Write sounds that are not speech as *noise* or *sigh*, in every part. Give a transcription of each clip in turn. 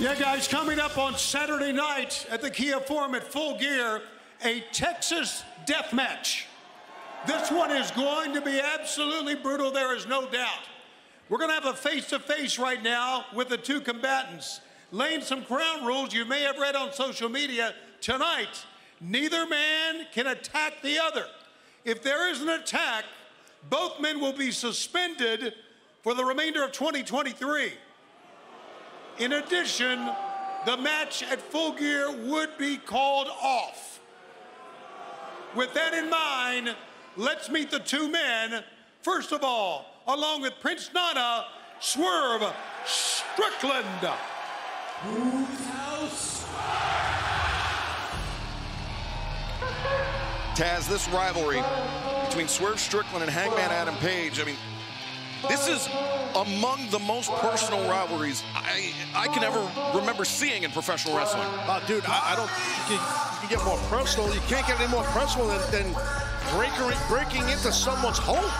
Yeah, guys, coming up on Saturday night at the Kia Forum at Full Gear, a Texas death match. This one is going to be absolutely brutal, there is no doubt. We're going to have a face to face right now with the two combatants. Laying some ground rules you may have read on social media tonight. Neither man can attack the other. If there is an attack, both men will be suspended for the remainder of 2023. In addition, the match at full gear would be called off. With that in mind, let's meet the two men. First of all, along with Prince Nana, Swerve Strickland. Taz, this rivalry between Swerve Strickland and Hangman Adam Page, I mean, this is among the most personal rivalries I, I can ever remember seeing in professional wrestling. Uh, dude, I, I don't you can, you can, get more personal. You can't get any more personal than, than breaking, breaking into someone's home.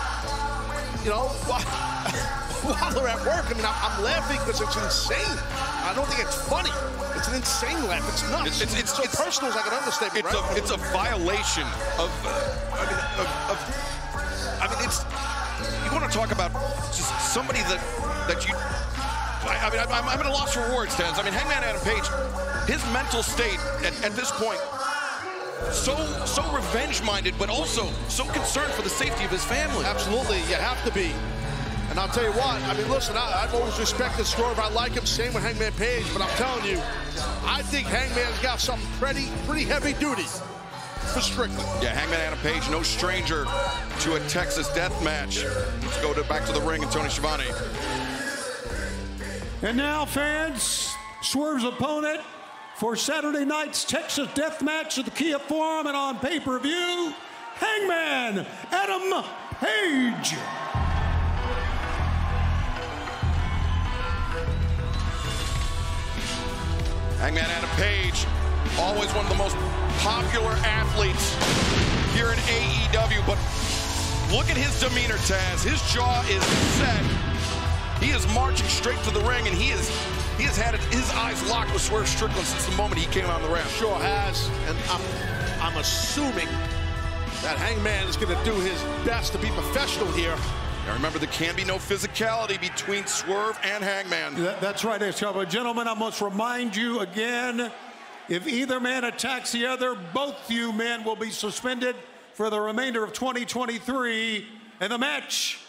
You know, *laughs* while they're at work. I mean, I'm, I'm laughing because it's insane. I don't think it's funny. It's an insane laugh. It's nuts. It's, it's, it's so it's, personal as I can understand. it's right? A, it's a violation of, uh, I mean, of, of, to talk about just somebody that, that you, I, I mean, I'm, I'm at a loss for words, Taz. I mean, Hangman Adam Page, his mental state at, at this point, so so revenge-minded, but also so concerned for the safety of his family. Absolutely, you have to be. And I'll tell you what, I mean, listen, I, have always respected Swerve. I like him, same with Hangman Page, but I'm telling you, I think Hangman's got something pretty, pretty heavy duty for Strickland. Yeah, Hangman Adam Page, no stranger to a Texas death match. Let's go to, back to the ring and Tony Schiavone. And now, fans, Swerve's opponent for Saturday night's Texas death match at the Kia Forum and on pay-per-view, Hangman Adam Page. Hangman Adam Page, always one of the most popular athletes here in AEW, but look at his demeanor, Taz. His jaw is set. He is marching straight to the ring, and he is he has had his eyes locked with Swerve Strickland since the moment he came on the ramp. Sure has, and I'm I'm assuming that Hangman is going to do his best to be professional here. Now remember, there can be no physicality between Swerve and Hangman. That, that's right, Excalibur. Gentlemen, I must remind you again, if either man attacks the other, both you men will be suspended for the remainder of 2023, and the match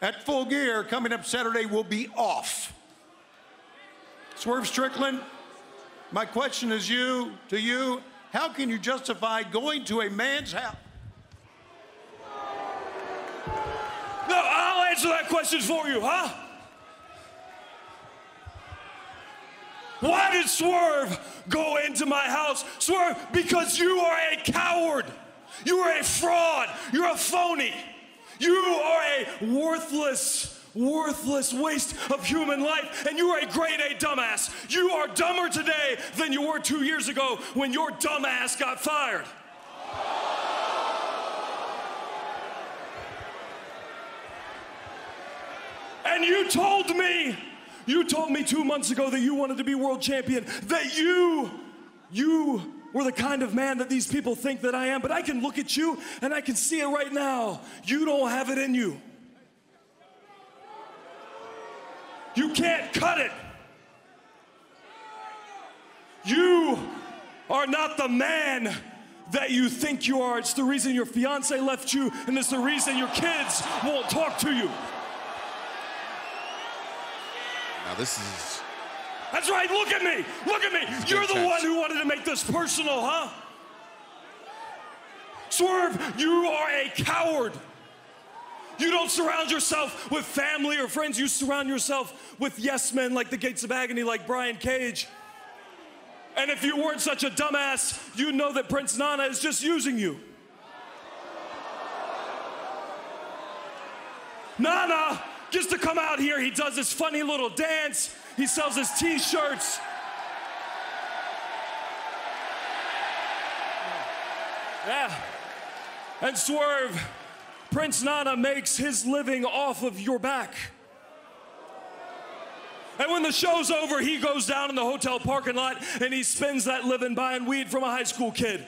at Full Gear coming up Saturday will be off. Swerve Strickland, my question is you to you, how can you justify going to a man's house? No, I'll answer that question for you, huh? Why did Swerve go into my house? Swerve, because you are a coward. You are a fraud. You're a phony. You are a worthless, worthless waste of human life, and you are a grade A dumbass. You are dumber today than you were two years ago when your dumbass got fired. And you told me, you told me two months ago that you wanted to be world champion, that you, you were the kind of man that these people think that I am. But I can look at you and I can see it right now. You don't have it in you. You can't cut it. You are not the man that you think you are. It's the reason your fiance left you, and it's the reason your kids won't talk to you. This is That's right, look at me. Look at me. You're the one who wanted to make this personal, huh? Swerve, you are a coward. You don't surround yourself with family or friends. You surround yourself with yes men like the Gates of Agony, like Brian Cage. And if you weren't such a dumbass, you'd know that Prince Nana is just using you. Nana gets to come out here. He does this funny little dance. He sells his t shirts. Yeah. And Swerve, Prince Nana makes his living off of your back. And when the show's over, he goes down in the hotel parking lot and he spends that living buying weed from a high school kid.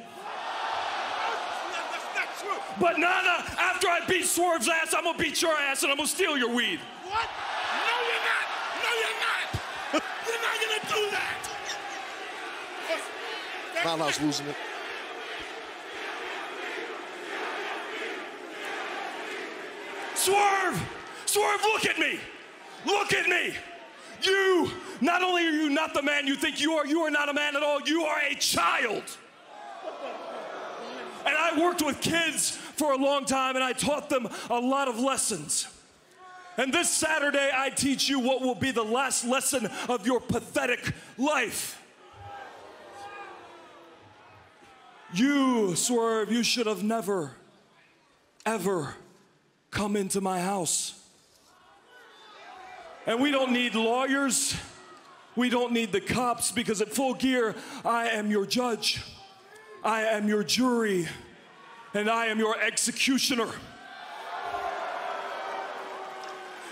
But Nana, after I beat Swerve's ass, I'm gonna beat your ass and I'm gonna steal your weed. What? No, you're not. No, you're not. you're not gonna do that. Nana's losing it. Swerve! Swerve, look at me! Look at me! You, not only are you not the man you think you are, you are not a man at all, you are a child. I worked with kids for a long time and I taught them a lot of lessons. And this Saturday, I teach you what will be the last lesson of your pathetic life. You, Swerve, you should have never, ever come into my house. And we don't need lawyers. We don't need the cops because at full gear, I am your judge. I am your jury. And I am your executioner.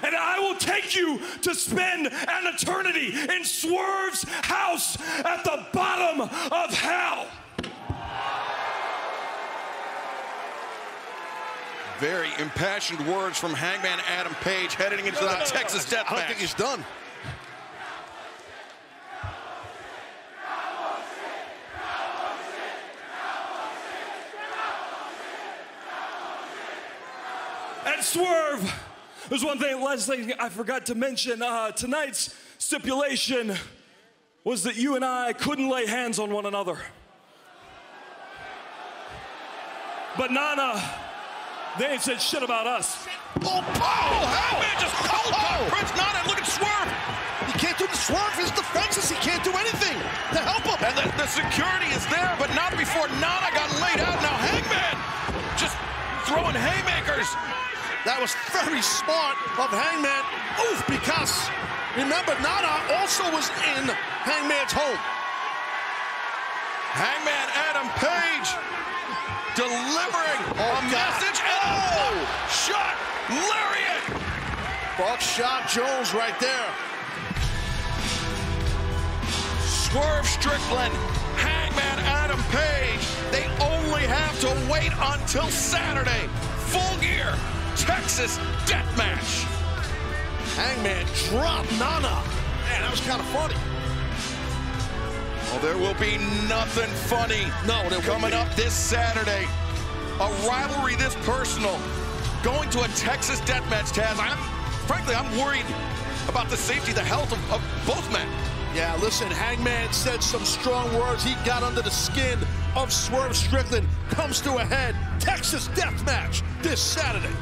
And I will take you to spend an eternity in Swerve's house at the bottom of hell. Very impassioned words from Hangman Adam Page heading into the Texas Death I think he's done. And Swerve, there's one thing, last thing I forgot to mention. Uh, tonight's stipulation was that you and I couldn't lay hands on one another. But Nana, they ain't said shit about us. Oh, Oh, Hangman just cold cut Prince Nana. Look at Swerve. He can't do the swerve. His defenses. He can't do anything to help him. And the, the security is there, but not before Nana got laid out. Now Hangman just throwing haymakers. That was very smart of Hangman. Oof, because remember, Nana also was in Hangman's home. Hangman Adam Page delivering Oh, a God. message. Oh, shot, lariat. Buckshot Jones right there. Swerve Strickland, Hangman Adam Page. They only have to wait until Saturday. Full gear, Texas Death Match. Hangman dropped Nana. Man, that was kind of funny. Well, there will be nothing funny No, coming up this Saturday. A rivalry this personal. Going to a Texas death match, Taz. I'm frankly I'm worried about the safety, the health of, of both men. Yeah, listen, Hangman said some strong words. He got under the skin of Swerve Strickland. Comes to a head. Texas death match this Saturday.